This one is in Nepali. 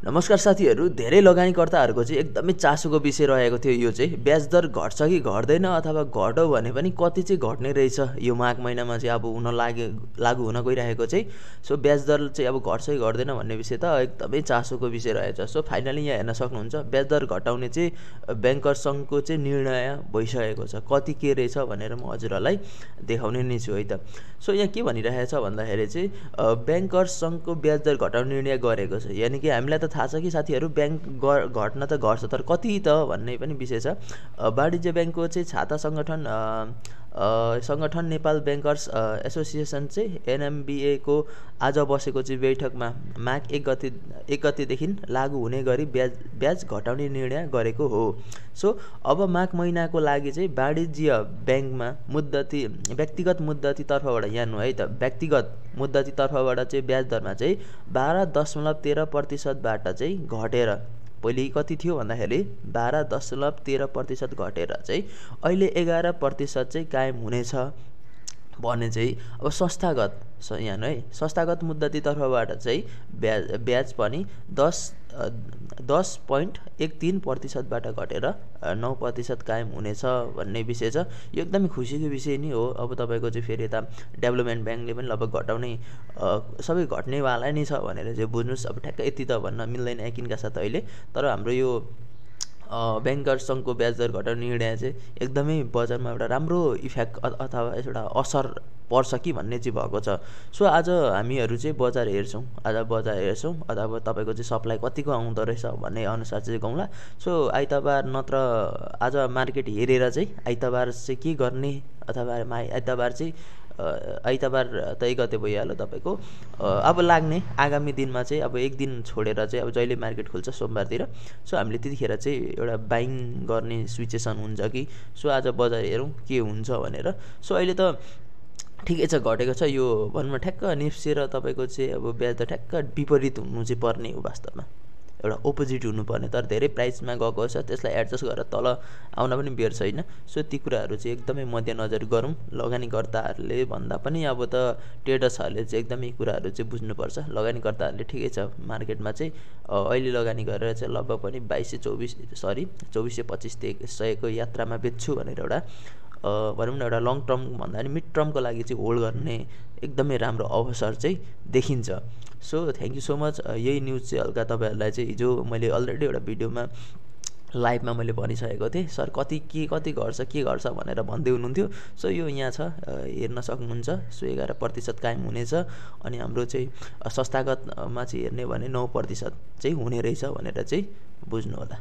नमस्कार साथीहरू धेरै लगानीकर्ताहरूको चाहिँ एकदमै चासोको विषय रहेको थियो यो चाहिँ। ब्याज दर घट्छ कि घट्दैन अथवा घट्यो भने पनि कति चाहिँ घट्ने रहेछ? यो माघ महिनामा चाहिँ अब हुन लागे लागु हुन गइरहेको चाहिँ। सो ब्याज दर चाहिँ अब घट्छ कि घट्दैन भन्ने विषय त एकदमै चासोको विषय रहेछ। सो फाइनली यहाँ हेर्न सक्नुहुन्छ ब्याज दर घटाउने चाहिँ ब्याङ्कर सङ्घको चाहिँ निर्णय भइसकेको छ। कति के रहेछ भनेर म हजुरहरूलाई देखाउने नै छु है त। सो यहाँ के भनिरहेछ भन्दाखेरि चाहिँ ब्याङ्कर सङ्घको ब्याज दर घटाउने निर्णय गरेको छ। यानि कि हामीलाई त थाहा छ कि साथीहरू ब्याङ्क घट्न त घट्छ तर कति त भन्ने पनि विषय छ। वाणिज्य ब्याङ्कको चाहिँ छाता सङ्गठन सङ्गठन नेपाल ब्याङ्कर्स एसोसिएसन चाहिँ एनएमबिएको आज बसेको चाहिँ बैठकमा माघ एक गते एक गतेदेखि लागु हुने गरी ब्याज ब्याज घटाउने निर्णय गरेको हो। सो अब माघ महिनाको लागि चाहिँ वाणिज्य ब्याङ्कमा मुद्दती व्यक्तिगत मुद्दती तर्फबाट यहाँ है त व्यक्तिगत मुद्दती तर्फबाट चाहिँ ब्याज दरमा चाहिँ बाह्र दशमलव तेह्र प्रतिशतबाट चाहिँ घटेर पहिले कति थियो भन्दाखेरि बाह्र दशमलव तेह्र प्रतिशत घटेर चाहिँ अहिले एघार प्रतिशत चाहिँ कायम हुनेछ। भने चाहिँ अब संस्थागत यहाँ है संस्थागत मुद्दतीतर्फबाट चाहिँ ब्याज ब्याज पनि दस दस पोइन्ट एक तिन प्रतिशतबाट घटेर नौ प्रतिशत कायम हुनेछ भन्ने विषय छ। यो एकदमै खुसीको विषय नै हो। अब तपाईँको चाहिँ फेरि यता डेभलपमेन्ट ब्याङ्कले पनि लगभग घटाउने सबै घट्नेवाला नै छ भनेर चाहिँ बुझ्नुहोस्। अब ठ्याक्कै यति त भन्न मिल्दैन एकिनका साथ अहिले। तर हाम्रो यो ब्याङ्कर सङ्घको ब्याज दर घटाउने निर्णय चाहिँ एकदमै बजारमा एउटा राम्रो इफेक्ट अथवा एउटा असर पर्छ कि भन्ने चाहिँ भएको छ। सो आज हामीहरू चाहिँ बजार हेर्छौँ आज बजार हेर्छौँ अथवा तपाईँको चाहिँ सप्लाई कतिको आउँदो रहेछ भन्ने अनुसार चाहिँ गउँला सो आइतबार नत्र आज मार्केट हेरेर चाहिँ आइतबार चाहिँ के गर्ने अथवा आइतबार चाहिँ आइतबार त गते भइहाल्यो तपाईँको। अब लाग्ने आगामी दिनमा चाहिँ अब एक दिन छोडेर चाहिँ अब जहिले मार्केट खुल्छ सोमबारतिर। सो हामीले त्यतिखेर चाहिँ एउटा बाइङ गर्ने सिचुएसन हुन्छ कि? सो आज बजार हेरौँ के हुन्छ भनेर। सो अहिले त ठिकै छ घटेको छ। यो भनौँ न ठ्याक्क निप्सेर तपाईँको चाहिँ अब ब्याज त ठ्याक्क विपरीत हुनु चाहिँ पर्ने हो वास्तवमा। एउटा ओपोजिट हुनुपर्ने तर धेरै प्राइसमा गएको छ त्यसलाई एडजस्ट गरेर तल आउन पनि बेर छैन। सो ती कुराहरू चाहिँ एकदमै मध्यनजर गरौँ लगानीकर्ताहरूले भन्दा पनि अब त ट्रेडर्सहरूले चाहिँ एकदमै कुराहरू चाहिँ बुझ्नुपर्छ। लगानीकर्ताहरूले ठिकै छ मार्केटमा चाहिँ अहिले लगानी गरेर चाहिँ लगभग पनि बाइस सय चौबिस सरी चौबिस सय पच्चिस सयको यात्रामा बेच्छु भनेर एउटा भनौँ न एउटा लङ टर्म भन्दा पनि मिड टर्मको लागि चाहिँ होल्ड गर्ने एकदमै राम्रो अवसर चाहिँ देखिन्छ। So thank you so much यही न्युज चाहिँ हल्का तपाईँहरूलाई चाहिँ हिजो मैले अलरेडी एउटा भिडियोमा लाइभमा मैले भनिसकेको थिएँ सर कति के कति घट्छ के घट्छ? भनेर भन्दै हुनुहुन्थ्यो। सो यो यहाँ छ हेर्न सक्नुहुन्छ। सो एघार प्रतिशत कायम हुनेछ अनि हाम्रो चाहिँ संस्थागतमा चाहिँ हेर्ने भने नौ प्रतिशत चाहिँ हुने रहेछ भनेर चाहिँ बुझ्नु होला।